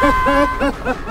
Ha ha ha ha!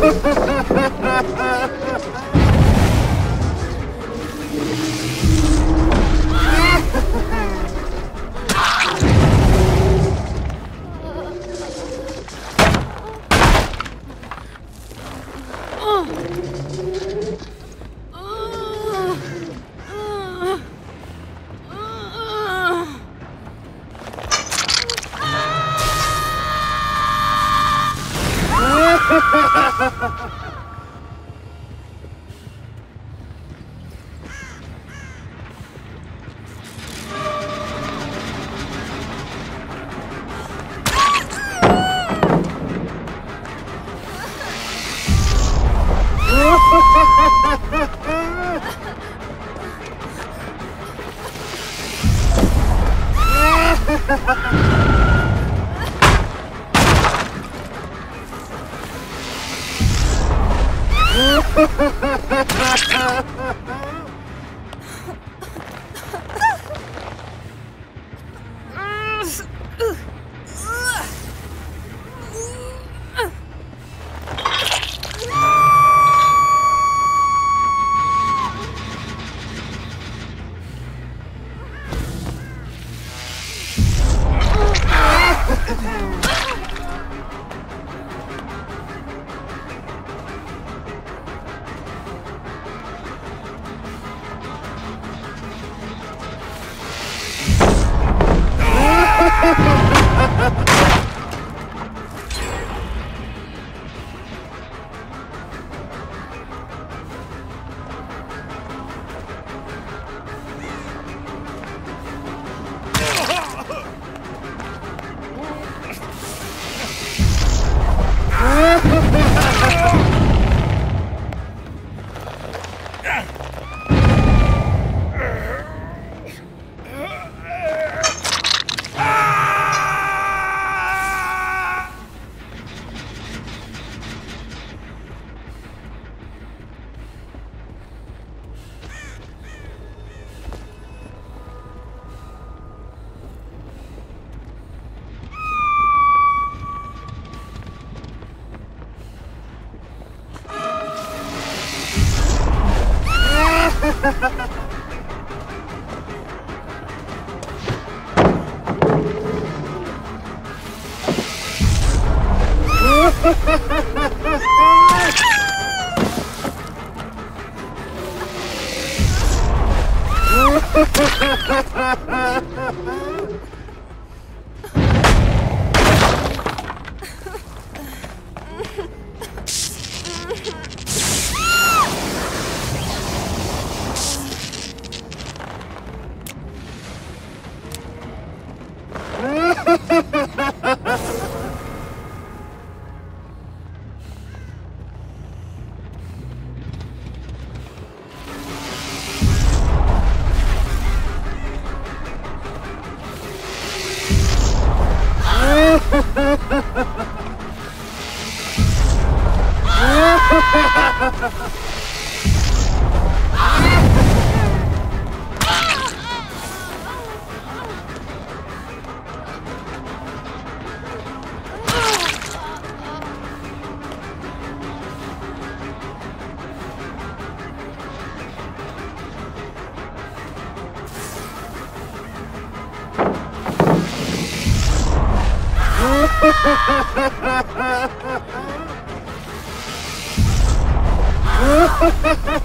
Ha Ha ha ha ha ha! Ha ha ha ha!